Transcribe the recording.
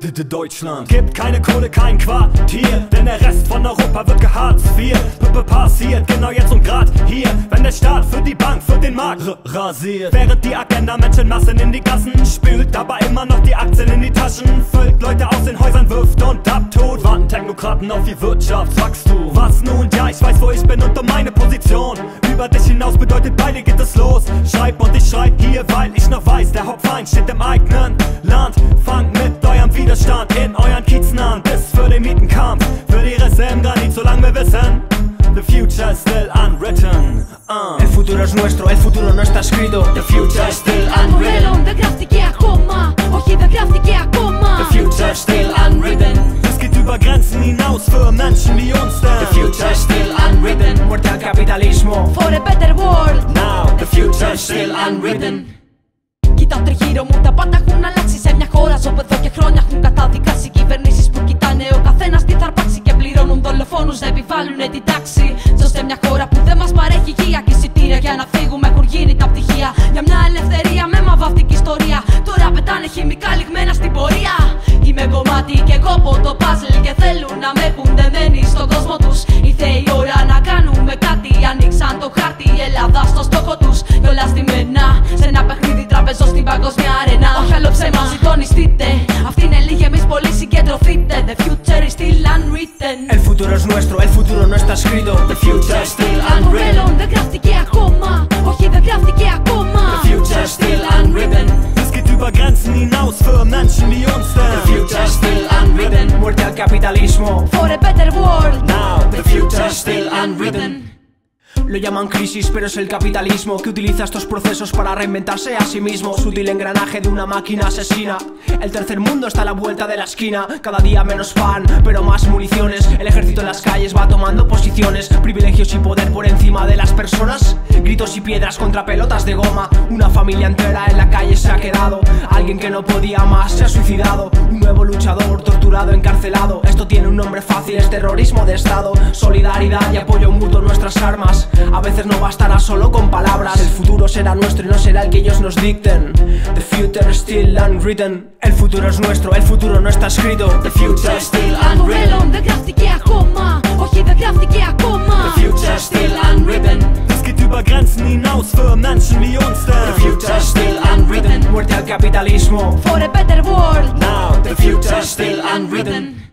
Deutschland. Gibt keine Kohle, kein Quartier Denn der Rest von Europa wird geharzt. IV P -p Passiert genau jetzt und grad hier. Wenn der Staat für die Bank, für den Markt rasiert Während die Agenda Menschenmassen in die Gassen spült Aber immer noch die Aktien in die Taschen Füllt Leute aus den Häusern, wirft und abtut. Warten Technokraten auf ihr Wirtschaftswachstum Was nun? Ja, ich weiß, wo ich bin und um meine Position. Über dich hinaus bedeutet, bei dir geht es los. Schreib und ich schreib hier, weil ich noch weiß Der Hauptfeind steht im eigenen future is still unwritten uh. El futuro es nuestro, el futuro no está escrito The future is still Το unwritten μέλλον δεν γράφτηκε ακόμα Όχι δεν γράφτηκε ακόμα The future is still unwritten Es geht über Grenzen hinaus für Menschen wie uns denn The future is still unwritten Muerte al capitalismo For a better world Now the future is still unwritten Κοιτάω τριγύρω μου, τα πάντα έχουν αλλάξει σε μια χώρα. Ζω εδώ και χρόνια έχουν καταδικάσει The future is still unwritten. El futuro es nuestro, el futuro no está escrito The future is still Το unwritten μέλλον δεν γράφτηκε ακόμα. Όχι, δεν γράφτηκε ακόμα. The future is still unwritten Es geht über Grenzen hinaus für Menschen wie uns denn The future is still unwritten Muerte al capitalismo For a better world. Now the future is still unwritten Lo llaman crisis, pero es el capitalismo que utiliza estos procesos para reinventarse a sí mismo. Sutil engranaje de una máquina asesina. El tercer mundo está a la vuelta de la esquina. Cada día menos pan, pero más municiones. El ejército en las calles va tomando posiciones. Privilegios y poder por encima de las personas. Gritos y piedras contra pelotas de goma. Una familia entera en la calle se ha quedado. Alguien que no podía más se ha suicidado. Un nuevo luchador encarcelado. Esto tiene un nombre fácil, es terrorismo de Estado. Solidaridad y apoyo mutuo nuestras armas. A veces no bastará solo con palabras. El futuro será nuestro y no será el que ellos nos dicten. The future is still unwritten. El futuro es nuestro, el futuro no está escrito. The future is still unwritten capitalismo. For a better world. Now the future is still unwritten